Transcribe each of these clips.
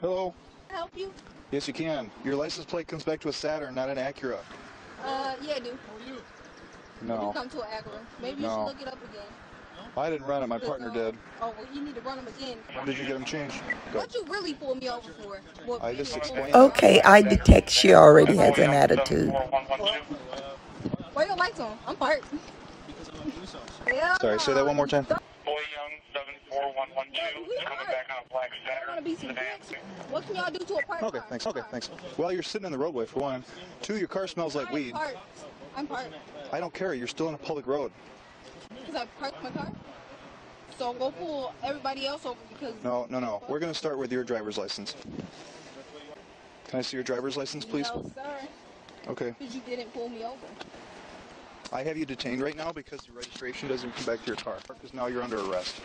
Hello. help you? Yes, you can. Your license plate comes back to a Saturn, not an Acura. Uh, yeah, dude. You No, come to an Acura. Maybe you should look it up again. I didn't run it. My partner did. Oh, well, you need to run them again. When did you get them changed? Go. What you really pull me over for? What, I just really pull me explained. Okay, I detect she already has an attitude. Why your lights on? I'm parked. Yeah. Sorry, say that one more time. Boy Young, 74112, coming back on a black I want to be some Saturn. What can y'all do to a parked Okay, car? thanks. Okay, thanks. Well, you're sitting in the roadway for one. Two, your car smells like I'm weed. parked. I'm parked. I don't care. You're still on a public road. Because I parked my car. So go pull everybody else over because. No, no, no. We're going to start with your driver's license. Can I see your driver's license, please? No, sir. Okay. Because you didn't pull me over. I have you detained right now because your registration doesn't come back to your car. Because now you're under arrest.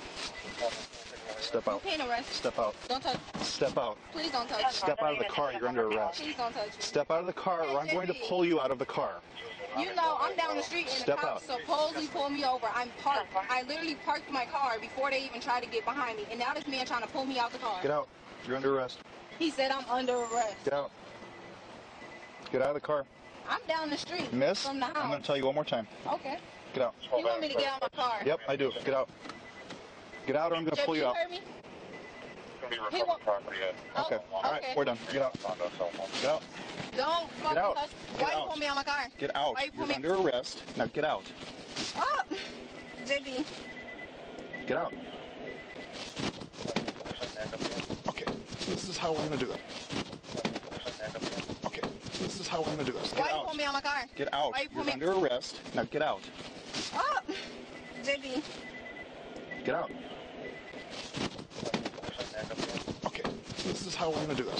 Step out. can't arrest. Step out. Don't touch. Step out. Please don't touch. Step out of the car. You're under arrest. Please don't touch me. Step out of the car or I'm going to pull you out of the car. You know, I'm down the street and Step the cops out. supposedly pulled me over. I'm parked. I literally parked my car before they even tried to get behind me. And now this man trying to pull me out of the car. Get out. You're under arrest. He said I'm under arrest. Get out. Get out of the car. I'm down the street Miss, from the I'm going to tell you one more time. Okay. Get out. You want me to get out my car? Yep, I do. Get out. Get out or I'm going to pull you you out. heard me? Be He recovered wa- property at oh, Okay. Oh, All right. We're done. Get out. Honda cell phone. Get out. Don't fucking out. touch. Get Why you pull me out my car? Get out. Why you pull You're me? under arrest. Now get out. Oh, JB. Get out. Okay. This is how we're going to do it. Okay. This is how we're going to do this. Get Why you out. pull me out my car? Get out. Why you pull You're me- under arrest. Now get out. Oh, JB. Get out. Okay. This is how we're going to do this.